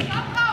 Stop.